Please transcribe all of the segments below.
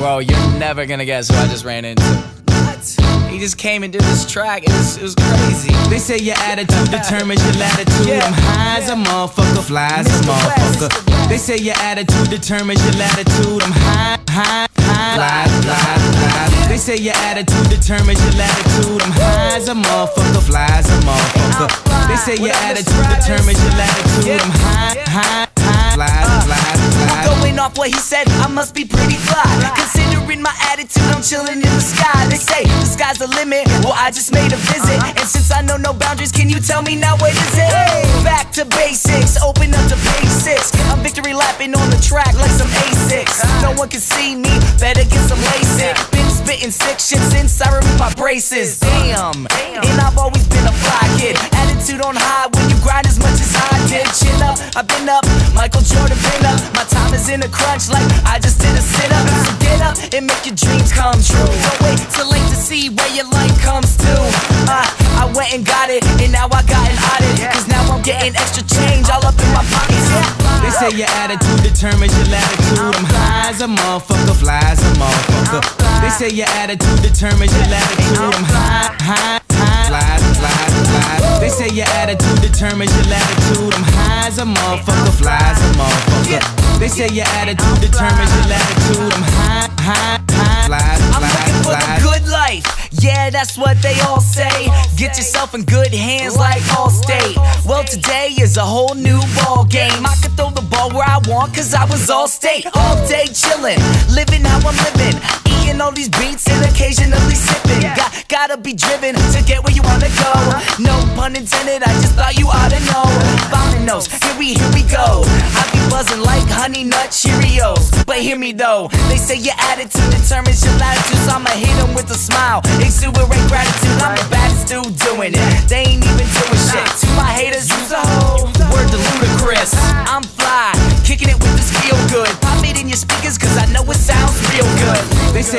Bro, you're never gonna guess who I just ran into. What? He just came and did this track. It was, it was crazy. They say your attitude determines your latitude. Yeah. I'm high as a motherfucker, fly as a motherfucker. They say your attitude determines your latitude. I'm high, high, high, fly, fly, fly. They say your attitude determines your latitude. I'm high as a motherfucker, fly as a motherfucker. They say your What up, Mr. attitude determines your latitude. I'm high, high, what he said, I must be pretty fly. Considering my attitude, I'm chilling in the sky. They say the sky's the limit. Well, I just made a visit. And since I know no boundaries, can you tell me now what is it? Back to basics, open up to six. I'm victory lapping on the track like some A6. No one can see me, better get some LASIK. Been spitting sick shit since I removed my braces. Damn, and I've always been a fly kid. Attitude on high I've been up, Michael Jordan been up. My time is in a crunch like I just did a sit up. So get up and make your dreams come true. Don't wait till late to see where your life comes to. Uh, I went and got it, and now I got an audit. Cause now I'm getting extra change all up in my pockets. Yeah. They say your attitude determines your latitude. I'm high as a motherfucker, fly as a motherfucker. They say your attitude determines your latitude. I'm high, high, high, fly, fly, fly. They say your attitude determines your latitude. I'm high as a motherfucker, fly as a motherfucker. They say your attitude determines your latitude. I'm high, high, high, fly, I'm looking for fly. the good life. Yeah, that's what they all say. Get yourself in good hands like Allstate. Well, today is a whole new ball game. I can throw the ball where I want, cause I was all state. All day chillin', living how I'm living. Eating all these beats and occasionally sipping. Got, gotta be driven to get where you wanna go. Uh-huh. No pun intended, I just thought you ought to know. Nose, here we, here we go. I be buzzing like honey nut Cheerios. But hear me though, they say your attitude determines your latitude. So I'ma hit 'em with a smile.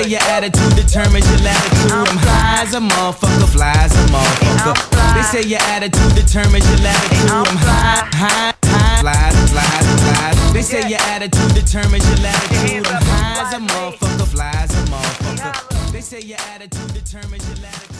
Say your attitude determines your latitude. I'm high as a motherfucker, fly as a motherfucker. They say your attitude determines your latitude. I'm high, high, high, fly, fly, fly. They say your attitude determines your latitude. I'm high as a motherfucker, fly as a motherfucker. They say your attitude determines your latitude.